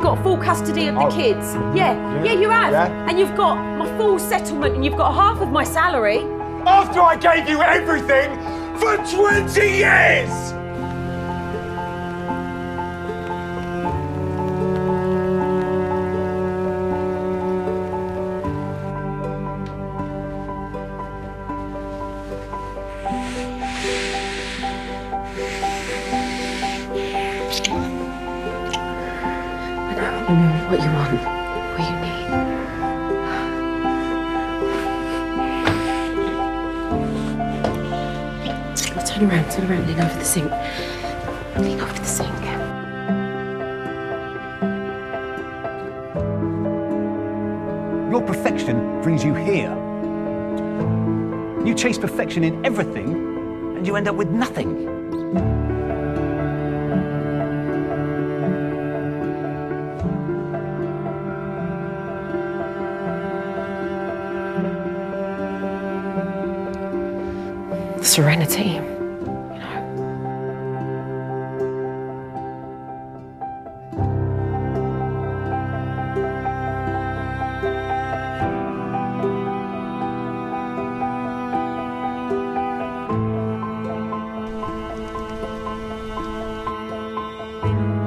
got full custody of the Oh. kids. Yeah, yeah, you have. Yeah. And you've got my full settlement and you've got half of my salary. After I gave you everything for 20 years! Know, what you want, what you need. Well, turn around, turn around, lean over the sink. Lean over the sink. Your perfection brings you here. You chase perfection in everything, and you end up with nothing. serenity. You.